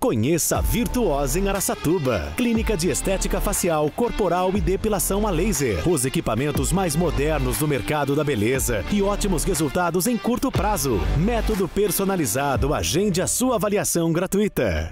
Conheça a Virtuosa em Araçatuba. Clínica de estética facial, corporal e depilação a laser. Os equipamentos mais modernos do mercado da beleza e ótimos resultados em curto prazo. Método personalizado. Agende a sua avaliação gratuita.